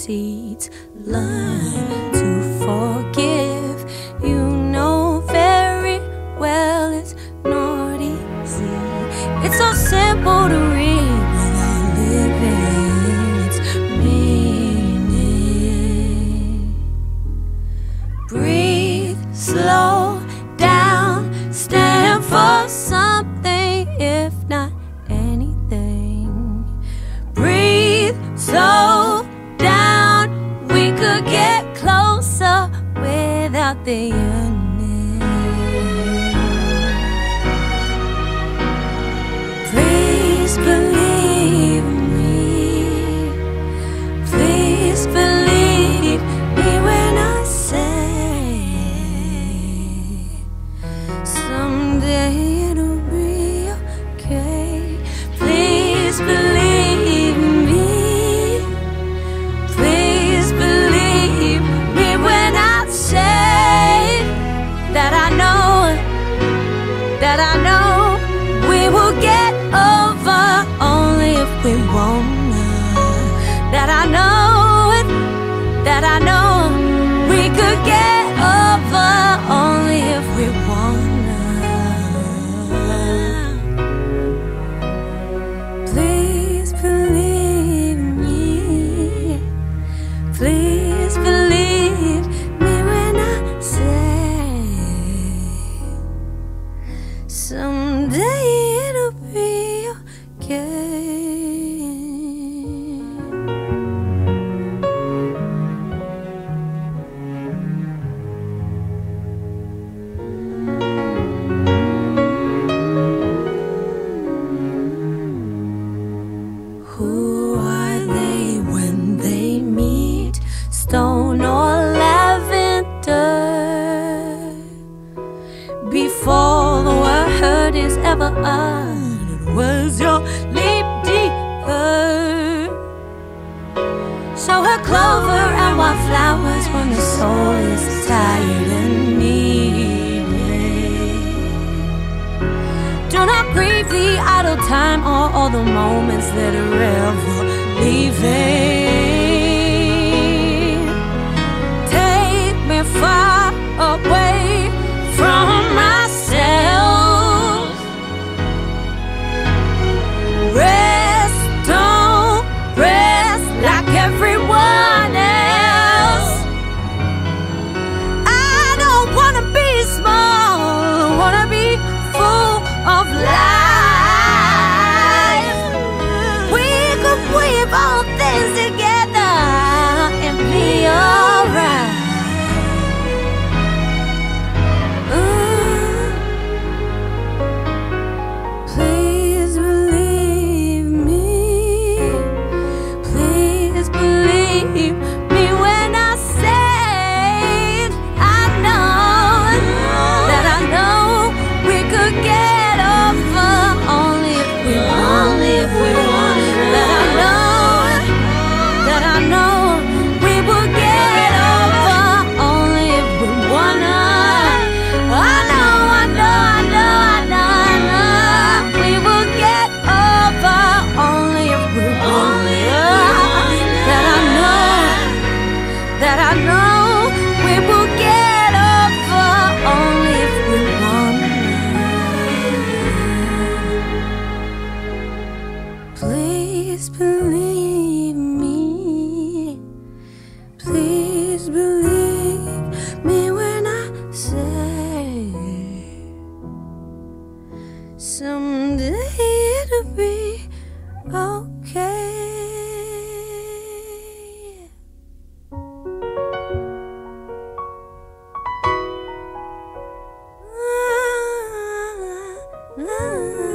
seeds. Love. Please believe. that I know we will get over only if we wanna. That I know. Someday it'll be okay. lose your leap deeper. Show her clover and wildflowers when the soul is tired and needed. Do not grieve the idle time or all the moments that are ever leaving. Mm-hmm.